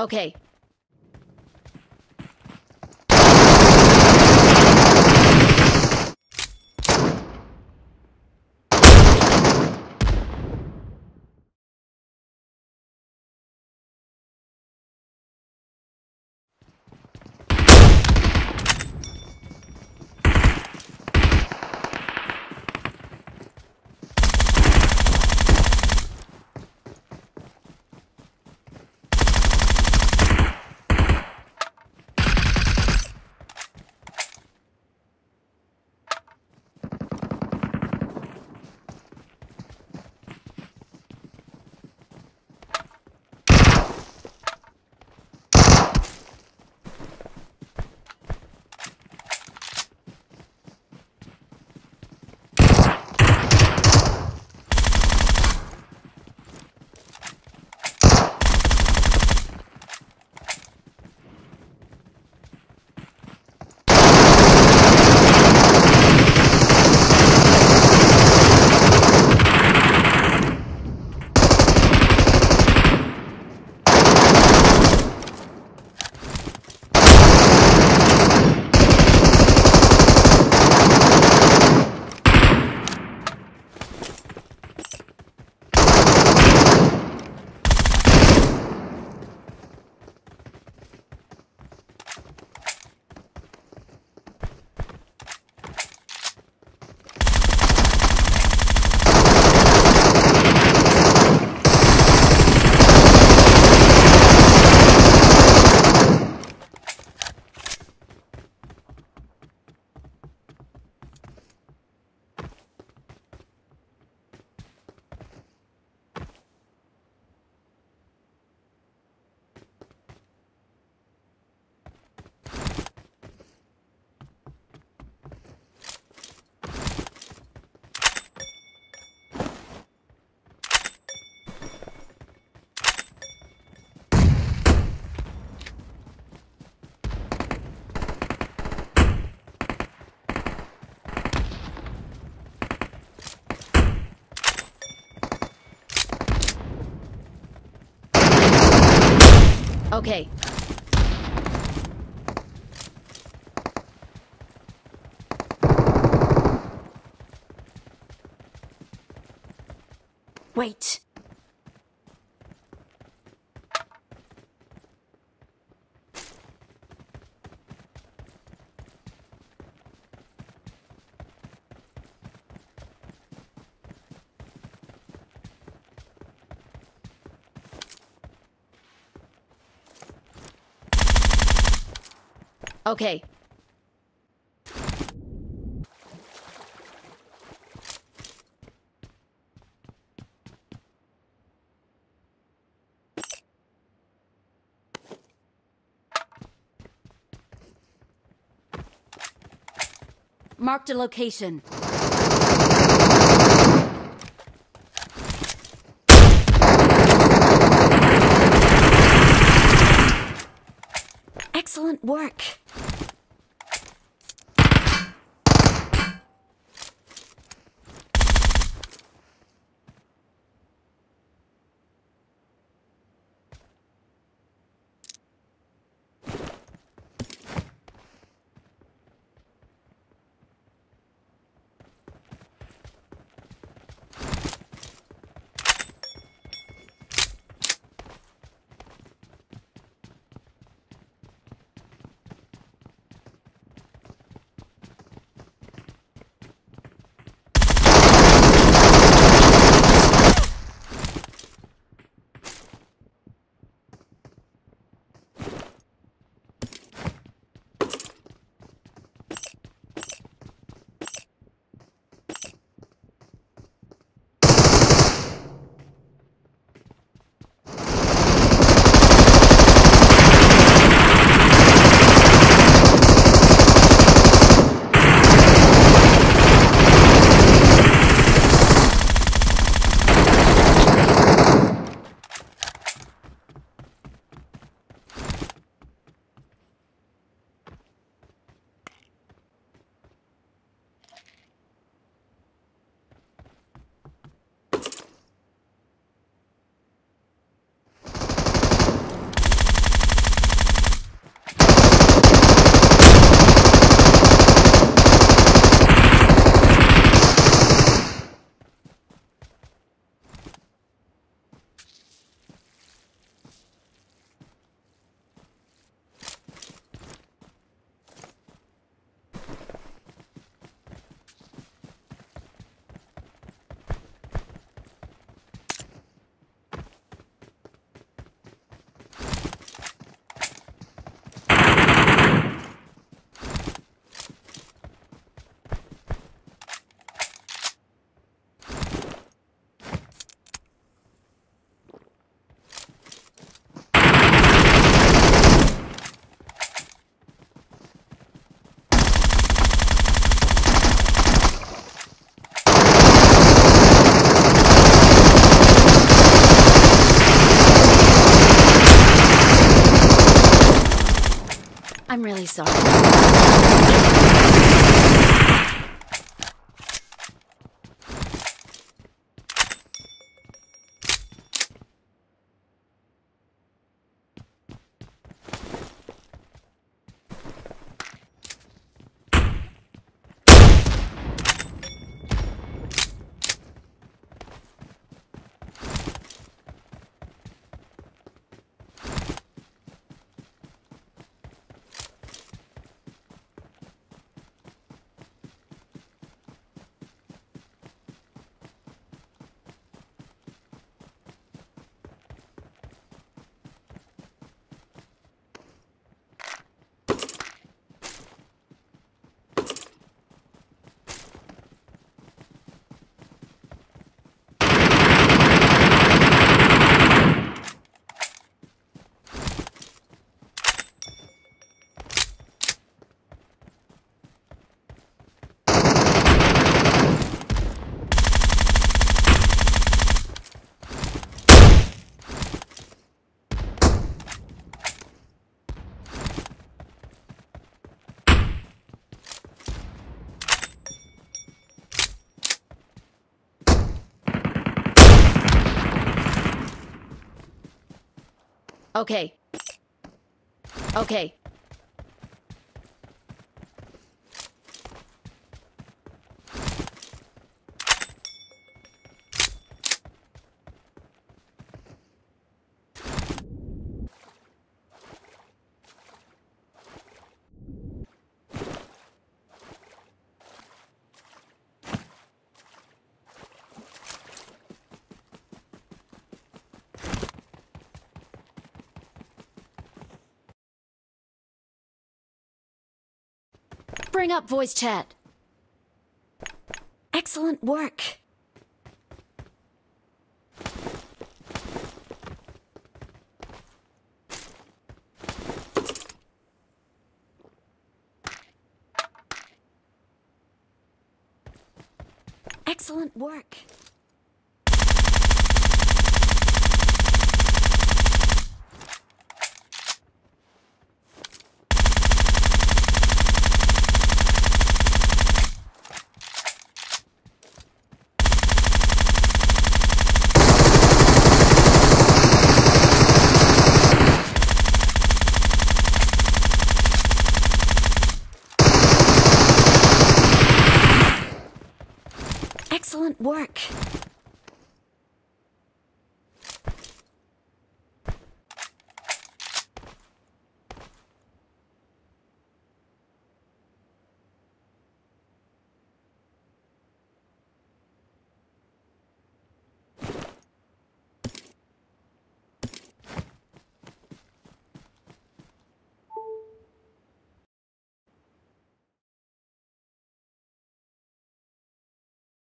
Okay. Okay. Wait. Okay. Marked a location. Excellent work. I'm really sorry. Okay. Okay. Bring up voice chat. Excellent work. Excellent work. Excellent work.